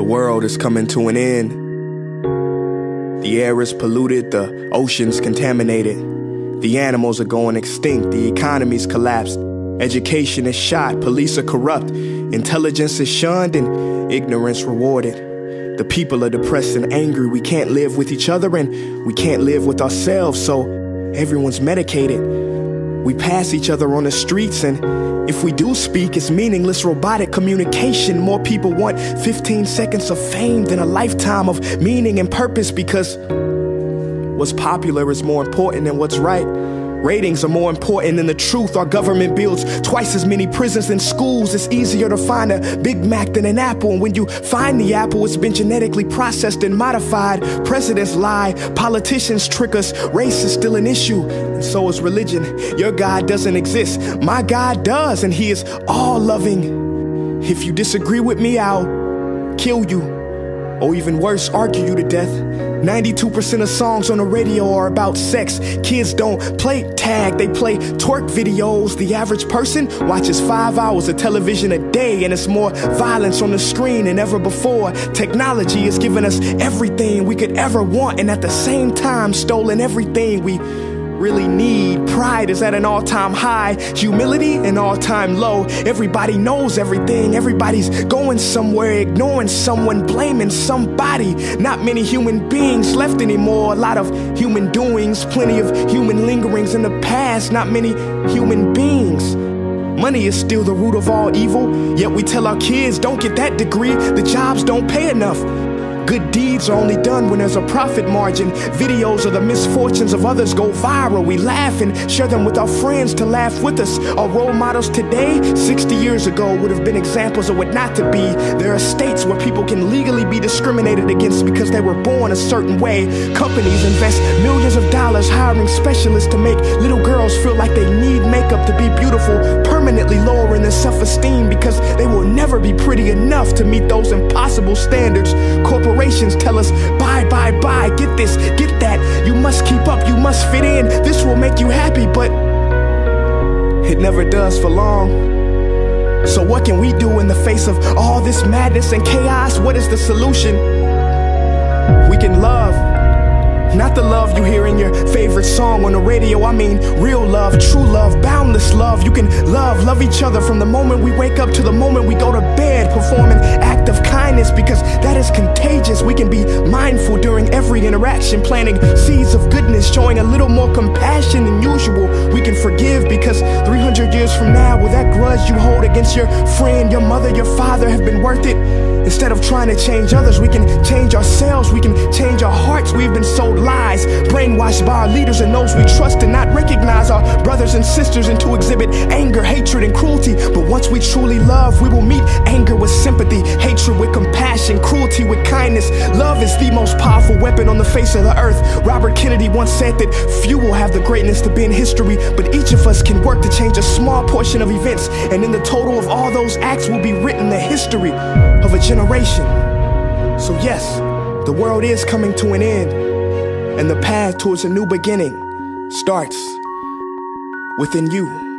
world is coming to an end. The air is polluted, the ocean's contaminated. The animals are going extinct, the economy's collapsed. Education is shot, police are corrupt, intelligence is shunned, and ignorance rewarded. The people are depressed and angry. We can't live with each other and we can't live with ourselves, so everyone's medicated. We pass each other on the streets, and if we do speak, it's meaningless robotic communication. More people want 15 seconds of fame than a lifetime of meaning and purpose because what's popular is more important than what's right. Ratings are more important than the truth. Our government builds twice as many prisons than schools. It's easier to find a Big Mac than an apple. And when you find the apple, it's been genetically processed and modified. Presidents lie, politicians trick us. Race is still an issue, and so is religion. Your God doesn't exist. My God does, and He is all loving. If you disagree with me, I'll kill you. Or even worse, argue you to death. 92% of songs on the radio are about sex. Kids don't play tag, they play twerk videos. The average person watches five hours of television a day, and it's more violence on the screen than ever before. Technology has given us everything we could ever want, and at the same time, stolen everything we really need. Pride is at an all time high, humility an all time low. Everybody knows everything, everybody's going somewhere, ignoring someone, blaming somebody. Not many human beings left anymore. A lot of human doings, plenty of human lingerings in the past, not many human beings. Money is still the root of all evil, yet we tell our kids don't get that degree, the jobs don't pay enough. Good deeds are only done when there's a profit margin. Videos of the misfortunes of others go viral. We laugh and share them with our friends to laugh with us. Our role models today, 60 years ago, would have been examples of what not to be. There are states where people can legally be discriminated against because they were born a certain way. Companies invest millions of dollars hiring specialists to make little girls feel like they need makeup to be beautiful, permanently lowering their self esteem because they will never be pretty enough to meet those impossible standards. Corporations tell us, buy, buy, buy, get this, get that. You must keep up, you must fit in. This will make you happy, but it never does for long. So, what can we do in the face of all this madness and chaos? What is the solution? We can love. Not the love you hear in your favorite song on the radio. I mean, real love, true love, boundless love. You can love, love each other from the moment we wake up to the moment we go to bed. Perform an act of kindness because that is contagious. We can be mindful during every interaction, planting seeds of goodness, showing a little more compassion than usual. We can forgive because 300 years from now, will that grudge you hold against your friend, your mother, your father have been worth it? Instead of trying to change others, we can change ourselves. We can change our hearts. We've been sold lies, brainwashed by our leaders and those we trust, and not recognize our brothers and sisters and to exhibit anger, hatred, and cruelty. Once we truly love, we will meet anger with sympathy, hatred with compassion, cruelty with kindness. Love is the most powerful weapon on the face of the earth. Robert Kennedy once said that few will have the greatness to be in history, but each of us can work to change a small portion of events, and in the total of all those acts will be written the history of a generation. So, yes, the world is coming to an end, and the path towards a new beginning starts within you.